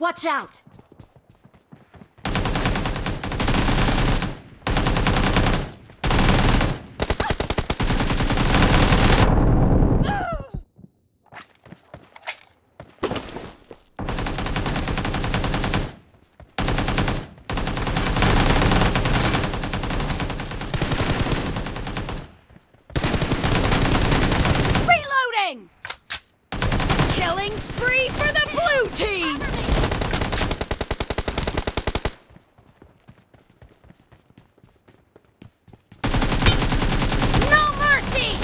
Watch out! Reloading! Killing spree for the blue team! No mercy!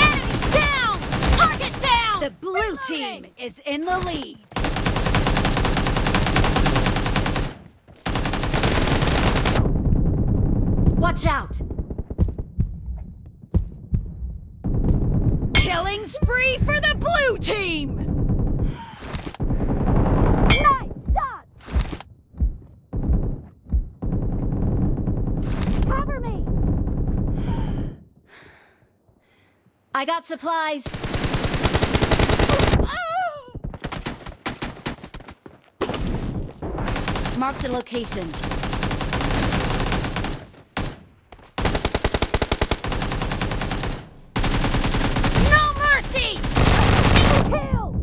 Enemy down! Target down! The blue team is in the lead. Watch out! Killing spree for the blue team! Nice shot! Cover me! I got supplies. Marked a location. No mercy! Kill!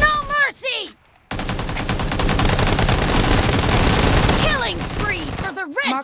No mercy! Killing spree for the red Marked team!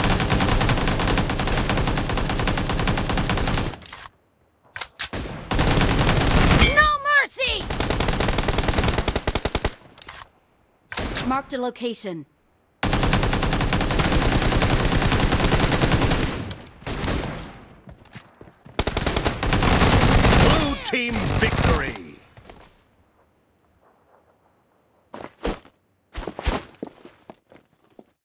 Marked a location. Blue team victory.